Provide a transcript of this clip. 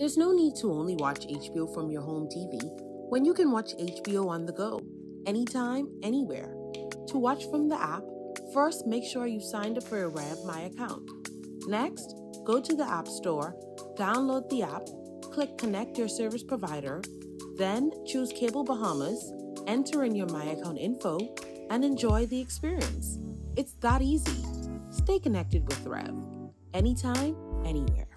There's no need to only watch HBO from your home TV when you can watch HBO on the go, anytime, anywhere. To watch from the app, first make sure you signed up for a Rev My account. Next, go to the App Store, download the app, click Connect your service provider, then choose Cable Bahamas, enter in your My account info, and enjoy the experience. It's that easy. Stay connected with Rev, anytime, anywhere.